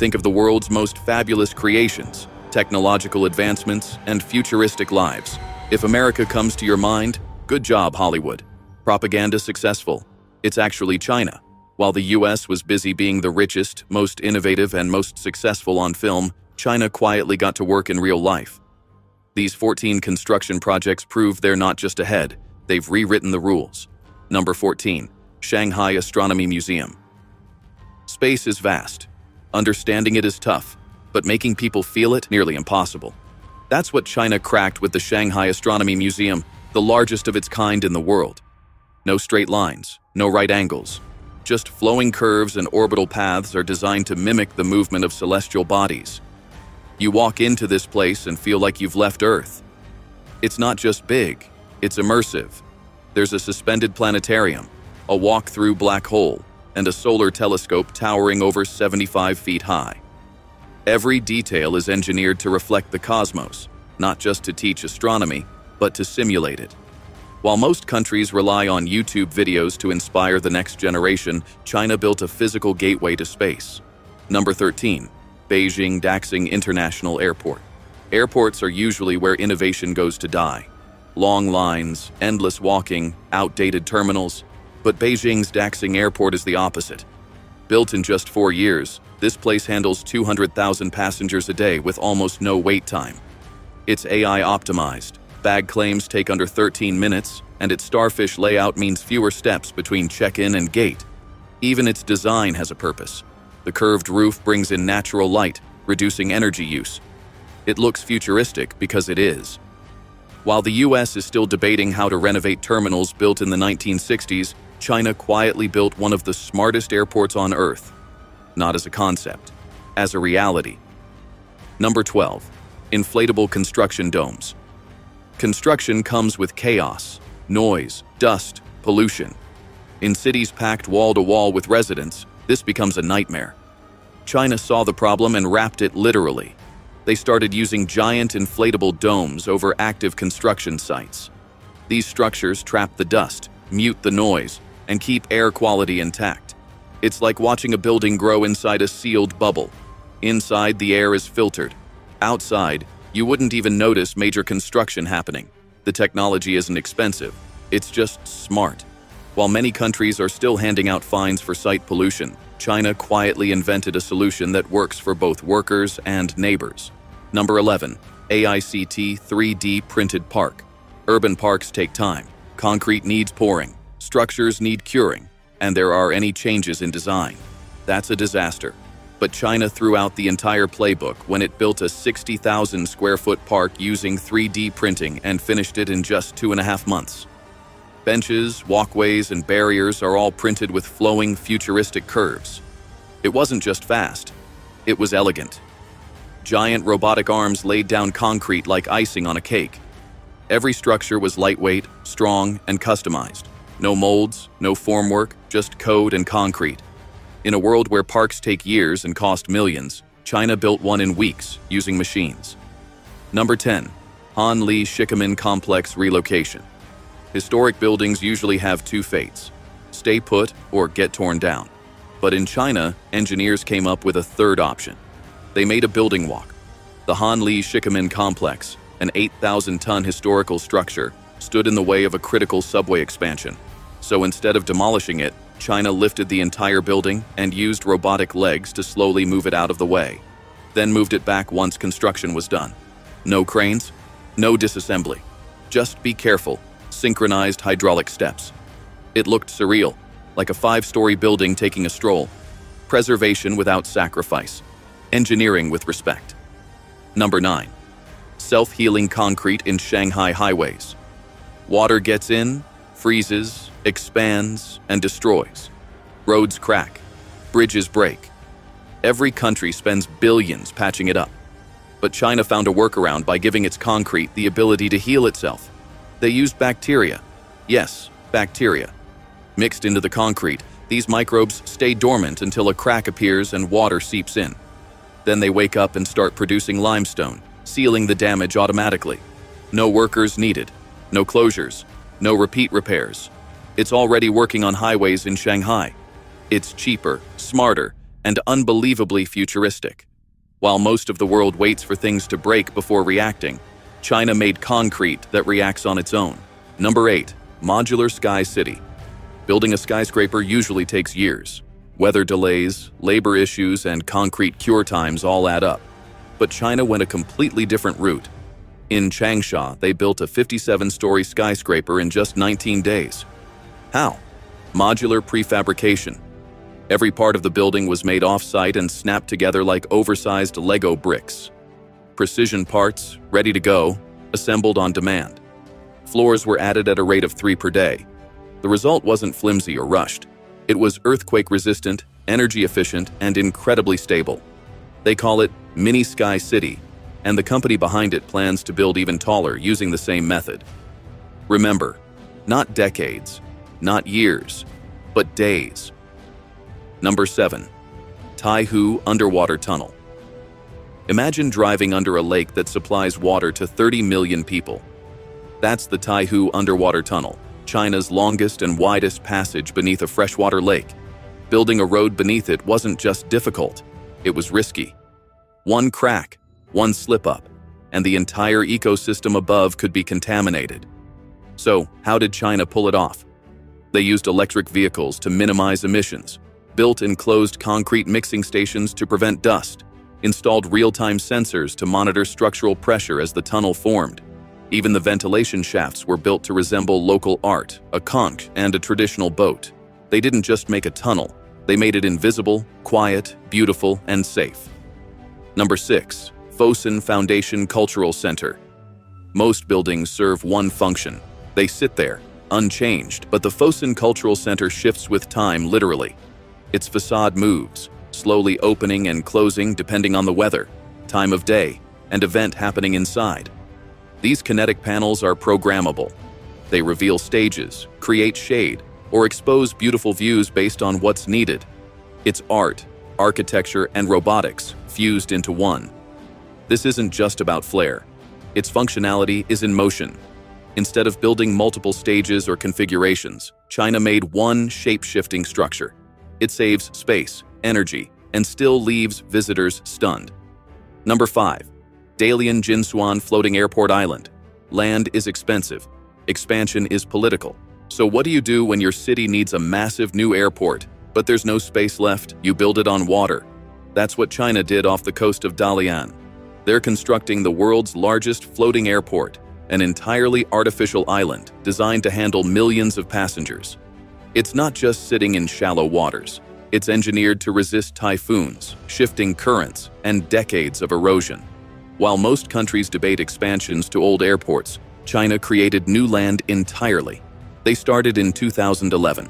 Think of the world's most fabulous creations, technological advancements, and futuristic lives. If America comes to your mind, good job, Hollywood. Propaganda successful. It's actually China. While the US was busy being the richest, most innovative, and most successful on film, China quietly got to work in real life. These 14 construction projects prove they're not just ahead, they've rewritten the rules. Number 14. Shanghai Astronomy Museum. Space is vast. Understanding it is tough, but making people feel it nearly impossible. That's what China cracked with the Shanghai Astronomy Museum, the largest of its kind in the world. No straight lines, no right angles, just flowing curves and orbital paths are designed to mimic the movement of celestial bodies. You walk into this place and feel like you've left Earth. It's not just big, it's immersive. There's a suspended planetarium, a walk-through black hole, and a solar telescope towering over 75 feet high. Every detail is engineered to reflect the cosmos, not just to teach astronomy, but to simulate it. While most countries rely on YouTube videos to inspire the next generation, China built a physical gateway to space. Number 13. Beijing Daxing International Airport. Airports are usually where innovation goes to die. Long lines, endless walking, outdated terminals. But Beijing's Daxing Airport is the opposite. Built in just four years, this place handles 200,000 passengers a day with almost no wait time. It's AI optimized, Bag claims take under 13 minutes, and its starfish layout means fewer steps between check-in and gate. Even its design has a purpose. The curved roof brings in natural light, reducing energy use. It looks futuristic because it is. While the US is still debating how to renovate terminals built in the 1960s, China quietly built one of the smartest airports on Earth. Not as a concept, as a reality. Number 12. Inflatable construction domes. Construction comes with chaos, noise, dust, pollution. In cities packed wall to wall with residents, this becomes a nightmare. China saw the problem and wrapped it literally. They started using giant inflatable domes over active construction sites. These structures trap the dust, mute the noise, and keep air quality intact. It's like watching a building grow inside a sealed bubble. Inside, the air is filtered. Outside, you wouldn't even notice major construction happening. The technology isn't expensive, it's just smart. While many countries are still handing out fines for site pollution, China quietly invented a solution that works for both workers and neighbors. Number 11. AICT 3D Printed Park. Urban parks take time. Concrete needs pouring. Structures need curing. And there are any changes in design. That's a disaster but China threw out the entire playbook when it built a 60,000 square foot park using 3D printing and finished it in just two and a half months. Benches, walkways, and barriers are all printed with flowing, futuristic curves. It wasn't just fast, it was elegant. Giant robotic arms laid down concrete like icing on a cake. Every structure was lightweight, strong, and customized. No molds, no formwork, just code and concrete. In a world where parks take years and cost millions, China built one in weeks using machines. Number 10. Han Li Shikamen Complex Relocation. Historic buildings usually have two fates stay put or get torn down. But in China, engineers came up with a third option. They made a building walk. The Han Li Shikamen Complex, an 8,000 ton historical structure, stood in the way of a critical subway expansion. So instead of demolishing it, China lifted the entire building and used robotic legs to slowly move it out of the way, then moved it back once construction was done. No cranes, no disassembly. Just be careful, synchronized hydraulic steps. It looked surreal, like a five-story building taking a stroll. Preservation without sacrifice. Engineering with respect. Number 9. Self-healing concrete in Shanghai highways. Water gets in, freezes, expands, and destroys. Roads crack, bridges break. Every country spends billions patching it up. But China found a workaround by giving its concrete the ability to heal itself. They used bacteria. Yes, bacteria. Mixed into the concrete, these microbes stay dormant until a crack appears and water seeps in. Then they wake up and start producing limestone, sealing the damage automatically. No workers needed, no closures, no repeat repairs, it's already working on highways in Shanghai. It's cheaper, smarter, and unbelievably futuristic. While most of the world waits for things to break before reacting, China made concrete that reacts on its own. Number 8. Modular Sky City. Building a skyscraper usually takes years. Weather delays, labor issues, and concrete cure times all add up. But China went a completely different route. In Changsha, they built a 57-story skyscraper in just 19 days. How? Modular prefabrication. Every part of the building was made off-site and snapped together like oversized Lego bricks. Precision parts, ready to go, assembled on demand. Floors were added at a rate of three per day. The result wasn't flimsy or rushed. It was earthquake-resistant, energy-efficient, and incredibly stable. They call it Mini Sky City, and the company behind it plans to build even taller using the same method. Remember, not decades, not years, but days. Number 7. Taihu Underwater Tunnel Imagine driving under a lake that supplies water to 30 million people. That's the Taihu Underwater Tunnel, China's longest and widest passage beneath a freshwater lake. Building a road beneath it wasn't just difficult, it was risky. One crack, one slip-up, and the entire ecosystem above could be contaminated. So, how did China pull it off? They used electric vehicles to minimize emissions, built enclosed concrete mixing stations to prevent dust, installed real-time sensors to monitor structural pressure as the tunnel formed. Even the ventilation shafts were built to resemble local art, a conch, and a traditional boat. They didn't just make a tunnel, they made it invisible, quiet, beautiful, and safe. Number 6. Fosun Foundation Cultural Center. Most buildings serve one function. They sit there, unchanged, but the Fosun Cultural Center shifts with time literally. Its facade moves, slowly opening and closing depending on the weather, time of day, and event happening inside. These kinetic panels are programmable. They reveal stages, create shade, or expose beautiful views based on what's needed. It's art, architecture, and robotics fused into one. This isn't just about flair. Its functionality is in motion. Instead of building multiple stages or configurations, China made one shape-shifting structure. It saves space, energy, and still leaves visitors stunned. Number 5. Dalian Jinchuan Floating Airport Island. Land is expensive. Expansion is political. So what do you do when your city needs a massive new airport, but there's no space left? You build it on water. That's what China did off the coast of Dalian. They're constructing the world's largest floating airport, an entirely artificial island designed to handle millions of passengers. It's not just sitting in shallow waters. It's engineered to resist typhoons, shifting currents, and decades of erosion. While most countries debate expansions to old airports, China created new land entirely. They started in 2011.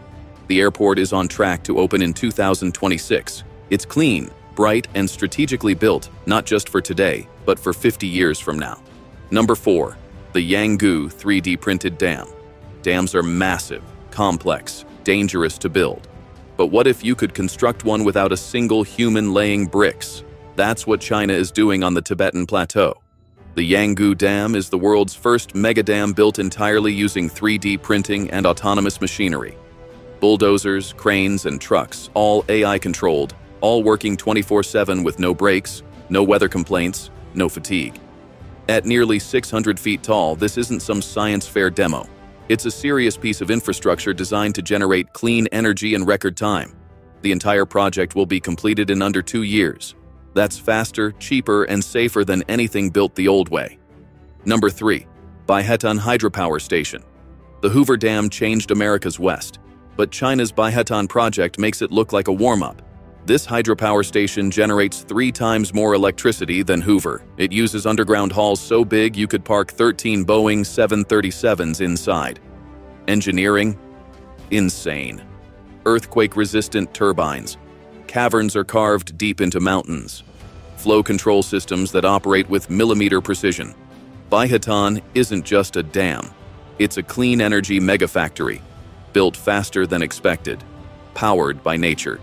The airport is on track to open in 2026. It's clean, bright, and strategically built, not just for today, but for 50 years from now. Number 4. The Yanggu 3D Printed Dam. Dams are massive, complex, dangerous to build. But what if you could construct one without a single human laying bricks? That's what China is doing on the Tibetan Plateau. The Yanggu Dam is the world's first mega dam built entirely using 3D printing and autonomous machinery. Bulldozers, cranes, and trucks, all AI-controlled, all working 24-7 with no breaks, no weather complaints, no fatigue. At nearly 600 feet tall, this isn't some science fair demo. It's a serious piece of infrastructure designed to generate clean energy in record time. The entire project will be completed in under two years. That's faster, cheaper, and safer than anything built the old way. Number 3. Baihetan Hydropower Station. The Hoover Dam changed America's West, but China's Baihetan project makes it look like a warm-up. This hydropower station generates three times more electricity than Hoover. It uses underground halls so big you could park 13 Boeing 737s inside. Engineering? Insane. Earthquake-resistant turbines. Caverns are carved deep into mountains. Flow control systems that operate with millimeter precision. Baihetan isn't just a dam. It's a clean energy megafactory, built faster than expected, powered by nature.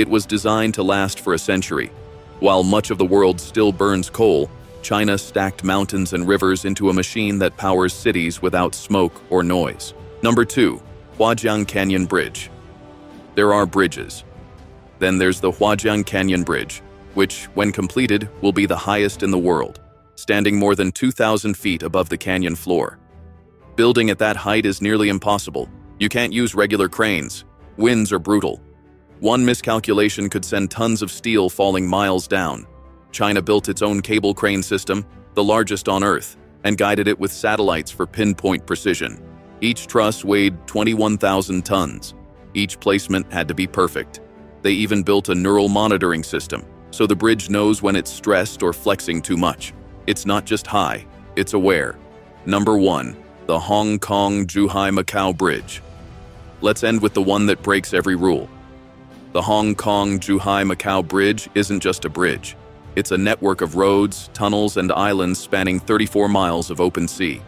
It was designed to last for a century. While much of the world still burns coal, China stacked mountains and rivers into a machine that powers cities without smoke or noise. Number 2. Huajiang Canyon Bridge There are bridges. Then there's the Huajiang Canyon Bridge, which, when completed, will be the highest in the world, standing more than 2,000 feet above the canyon floor. Building at that height is nearly impossible. You can't use regular cranes. Winds are brutal. One miscalculation could send tons of steel falling miles down. China built its own cable crane system, the largest on Earth, and guided it with satellites for pinpoint precision. Each truss weighed 21,000 tons. Each placement had to be perfect. They even built a neural monitoring system, so the bridge knows when it's stressed or flexing too much. It's not just high, it's aware. Number 1. The Hong Kong-Zhuhai-Macau Bridge. Let's end with the one that breaks every rule. The Hong Kong-Zhuhai-Macau Bridge isn't just a bridge. It's a network of roads, tunnels, and islands spanning 34 miles of open sea.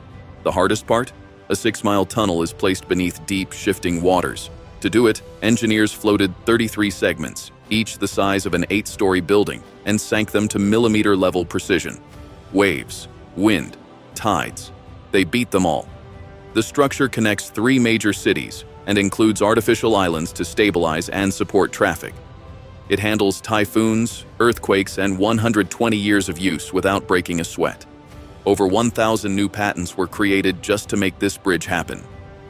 The hardest part? A six-mile tunnel is placed beneath deep, shifting waters. To do it, engineers floated 33 segments, each the size of an eight-story building, and sank them to millimeter-level precision. Waves, wind, tides. They beat them all. The structure connects three major cities and includes artificial islands to stabilize and support traffic. It handles typhoons, earthquakes, and 120 years of use without breaking a sweat. Over 1,000 new patents were created just to make this bridge happen.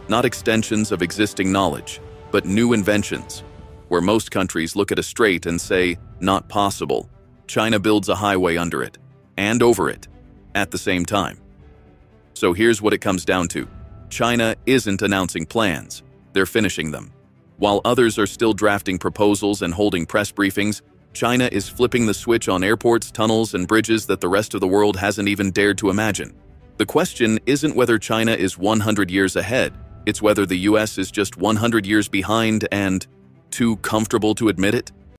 Not extensions of existing knowledge, but new inventions. Where most countries look at a strait and say, not possible, China builds a highway under it, and over it, at the same time. So here's what it comes down to. China isn't announcing plans, they're finishing them. While others are still drafting proposals and holding press briefings, China is flipping the switch on airports, tunnels, and bridges that the rest of the world hasn't even dared to imagine. The question isn't whether China is 100 years ahead, it's whether the US is just 100 years behind and too comfortable to admit it.